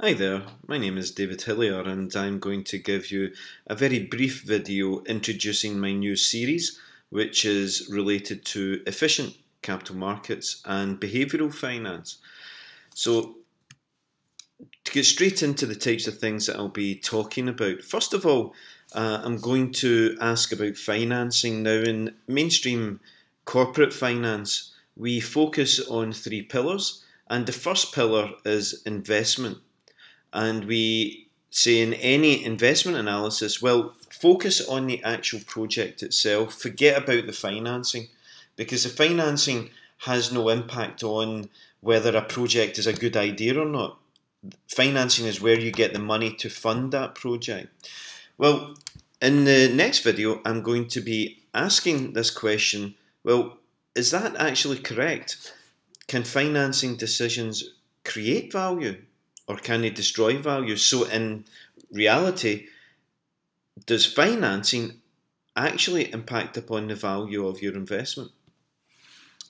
Hi there, my name is David Hillier and I'm going to give you a very brief video introducing my new series which is related to efficient capital markets and behavioural finance. So to get straight into the types of things that I'll be talking about, first of all uh, I'm going to ask about financing. Now in mainstream corporate finance we focus on three pillars and the first pillar is investment and we say in any investment analysis, well, focus on the actual project itself, forget about the financing, because the financing has no impact on whether a project is a good idea or not. Financing is where you get the money to fund that project. Well, in the next video, I'm going to be asking this question well, is that actually correct? Can financing decisions create value? Or can they destroy value? So, in reality, does financing actually impact upon the value of your investment?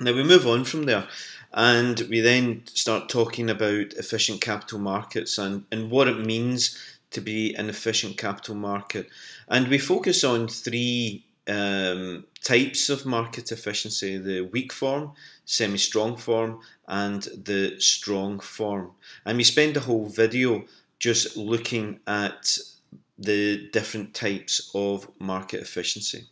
Now, we move on from there and we then start talking about efficient capital markets and, and what it means to be an efficient capital market. And we focus on three um, types of market efficiency the weak form, semi strong form, and the strong form. And we spend a whole video just looking at the different types of market efficiency.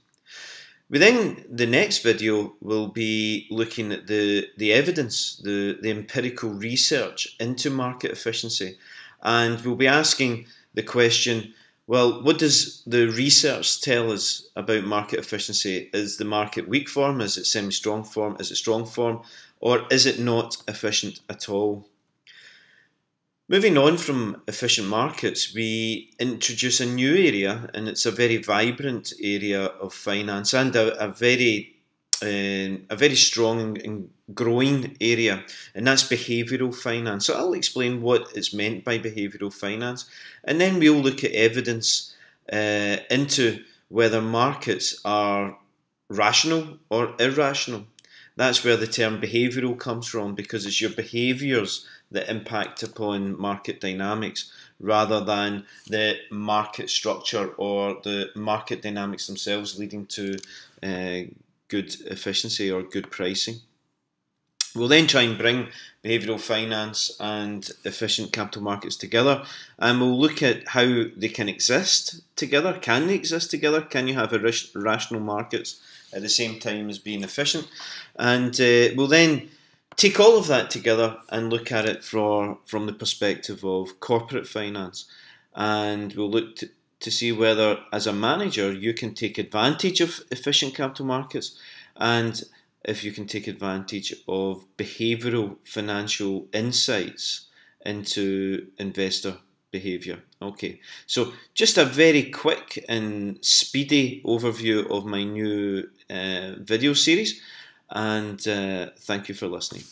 Within the next video we'll be looking at the, the evidence, the, the empirical research into market efficiency. And we'll be asking the question well, what does the research tell us about market efficiency? Is the market weak form? Is it semi strong form? Is it strong form? Or is it not efficient at all? Moving on from efficient markets, we introduce a new area, and it's a very vibrant area of finance and a, a very uh, a very strong and growing area, and that's behavioural finance. So I'll explain what is meant by behavioural finance, and then we'll look at evidence uh, into whether markets are rational or irrational. That's where the term behavioural comes from because it's your behaviours that impact upon market dynamics rather than the market structure or the market dynamics themselves leading to uh, good efficiency or good pricing. We'll then try and bring behavioural finance and efficient capital markets together, and we'll look at how they can exist together. Can they exist together? Can you have rational markets at the same time as being efficient? And uh, we'll then take all of that together and look at it for, from the perspective of corporate finance. And we'll look to, to see whether, as a manager, you can take advantage of efficient capital markets and if you can take advantage of behavioral financial insights into investor behavior. Okay, so just a very quick and speedy overview of my new uh, video series, and uh, thank you for listening.